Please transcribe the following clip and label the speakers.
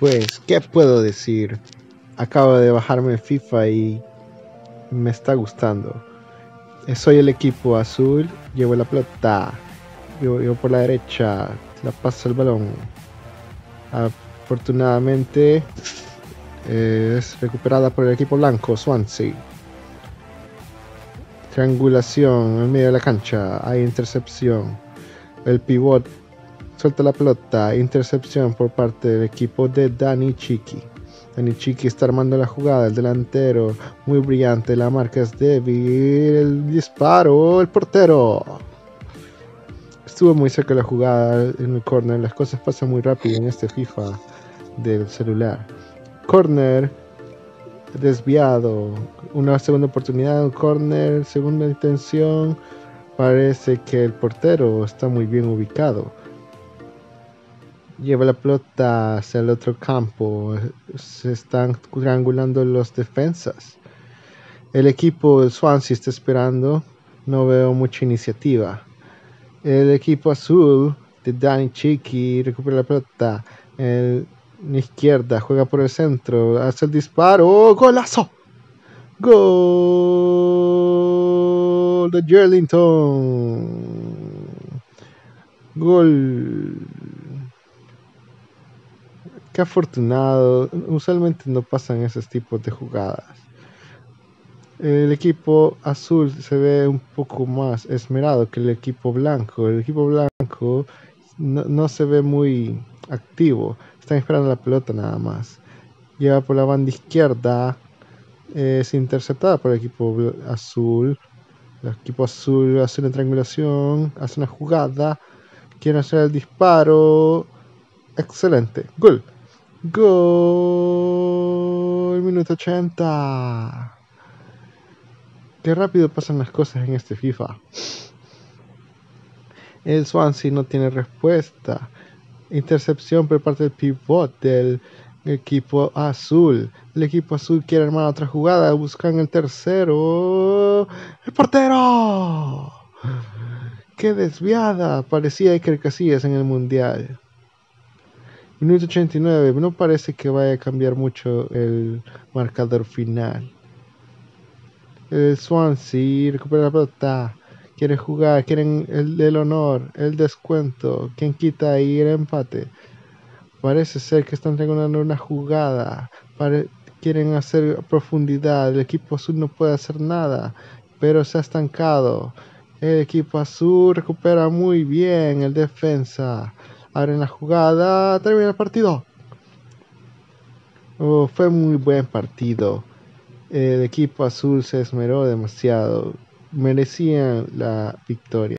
Speaker 1: Pues, ¿qué puedo decir? Acabo de bajarme FIFA y me está gustando. Eh, Soy el equipo azul, llevo la pelota, llevo, por la derecha, la paso el balón. Afortunadamente eh, es recuperada por el equipo blanco, Swansea. Triangulación en medio de la cancha, hay intercepción. El pivot suelta la pelota, intercepción por parte del equipo de Dani Chiqui. Dani Chiqui está armando la jugada, el delantero, muy brillante, la marca es débil, el disparo, el portero. Estuvo muy cerca de la jugada en el corner, las cosas pasan muy rápido en este FIFA del celular. Corner, desviado, una segunda oportunidad, un corner, segunda intención. Parece que el portero está muy bien ubicado lleva la pelota hacia el otro campo. Se están triangulando los defensas. El equipo de Swansea está esperando. No veo mucha iniciativa. El equipo azul de Danny Chiqui recupera la pelota. En la izquierda juega por el centro. Hace el disparo. ¡Oh, ¡Golazo! Gol de Jerlington. Gol Qué afortunado. Usualmente no pasan esos tipos de jugadas. El equipo azul se ve un poco más esmerado que el equipo blanco. El equipo blanco no, se ve muy activo. Están esperando la pelota nada más. Lleva por la banda izquierda. Es interceptada por el equipo azul. El equipo azul hace una triangulación. Hace una jugada. Quiere hacer el disparo. Excelente. Gol. Gol, minuto 80. Qué rápido pasan las cosas en este FIFA. El Swansea no tiene respuesta. Intercepción por parte del pivot del equipo azul. El equipo azul quiere armar otra jugada. Buscan el tercero. ¡El portero! ¡Qué desviada! Parecía Iker Casillas en el mundial. Minuto 89, no parece que vaya a cambiar mucho el marcador final. El Swansea recupera la pelota, quiere jugar, quieren el, honor, el descuento, quien quita ahí el empate. Parece ser que están regulando una jugada, quieren hacer profundidad, el equipo azul no puede hacer nada, pero se ha estancado. El equipo azul recupera muy bien el defensa en la jugada, termina el partido. Oh, fue muy buen partido. El equipo azul se esmeró demasiado. Merecían la victoria.